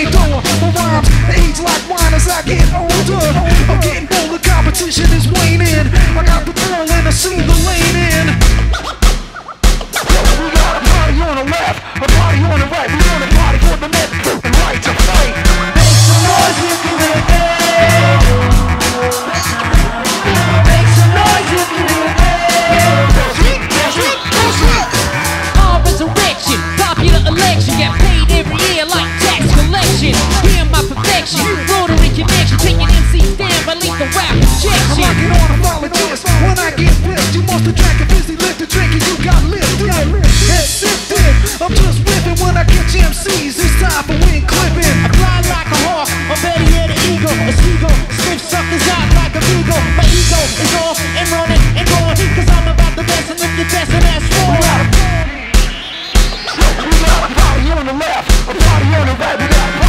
same door. My rhymes age like wine as I get older. I'm getting older, competition is waning. I got the ball and I see the lane. like you don't wanna When I get blitzed, you must have drank a busy lift drinking you got lifted Head sifted, I'm just whipping when I catch MCs It's time for wing clipping. I fly like a hawk, or better yet an eagle. A seagull, sniff suckers out like a beagle My ego is off and running and going Cause I'm about the best and if you dance, and that's for We got a party on the left, a party on the right,